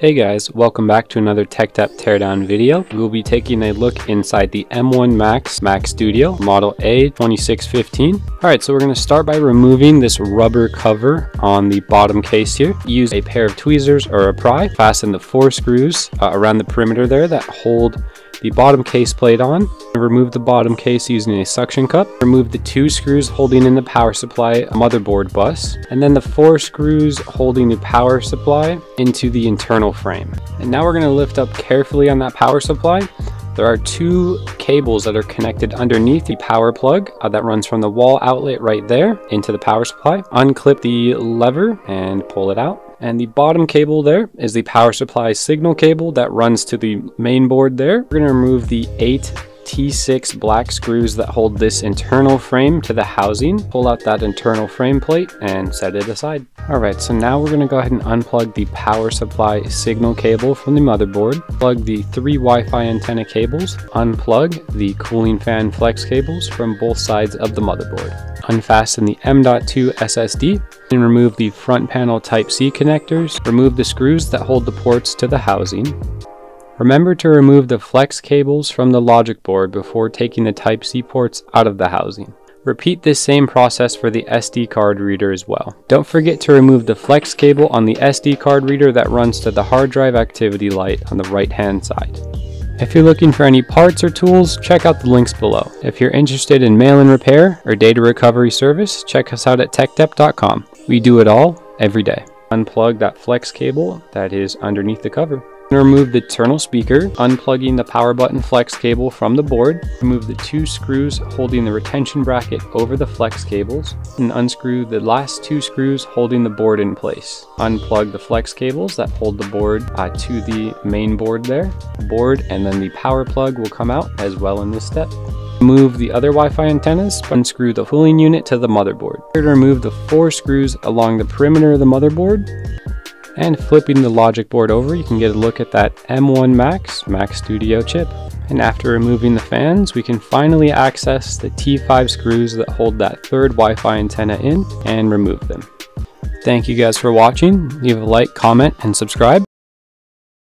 Hey guys, welcome back to another Tekdep Teardown video. We'll be taking a look inside the M1 Max Mac Studio Model A2615. Alright, so we're going to start by removing this rubber cover on the bottom case here. Use a pair of tweezers or a pry, fasten the four screws uh, around the perimeter there that hold the bottom case plate on. Remove the bottom case using a suction cup. Remove the two screws holding in the power supply motherboard bus. And then the four screws holding the power supply into the internal frame. And now we're going to lift up carefully on that power supply. There are two cables that are connected underneath the power plug uh, that runs from the wall outlet right there into the power supply. Unclip the lever and pull it out. And the bottom cable there is the power supply signal cable that runs to the main board there. We're to remove the eight T6 black screws that hold this internal frame to the housing. Pull out that internal frame plate and set it aside. Alright, so now we're going to go ahead and unplug the power supply signal cable from the motherboard. Plug the three Wi-Fi antenna cables. Unplug the cooling fan flex cables from both sides of the motherboard unfasten the M.2 SSD, and remove the front panel Type-C connectors. Remove the screws that hold the ports to the housing. Remember to remove the flex cables from the logic board before taking the Type-C ports out of the housing. Repeat this same process for the SD card reader as well. Don't forget to remove the flex cable on the SD card reader that runs to the hard drive activity light on the right hand side. If you're looking for any parts or tools, check out the links below. If you're interested in mail-in repair or data recovery service, check us out at tekdep.com. We do it all every day. Unplug that flex cable that is underneath the cover. Remove the internal speaker, unplugging the power button flex cable from the board. Remove the two screws holding the retention bracket over the flex cables, and unscrew the last two screws holding the board in place. Unplug the flex cables that hold the board uh, to the main board there. Board and then the power plug will come out as well in this step. Remove the other Wi-Fi antennas, unscrew the cooling unit to the motherboard. Here to remove the four screws along the perimeter of the motherboard, and flipping the logic board over, you can get a look at that M1 Max Mac Studio chip. And after removing the fans, we can finally access the T5 screws that hold that third Wi-Fi antenna in and remove them. Thank you guys for watching. Leave a like, comment, and subscribe.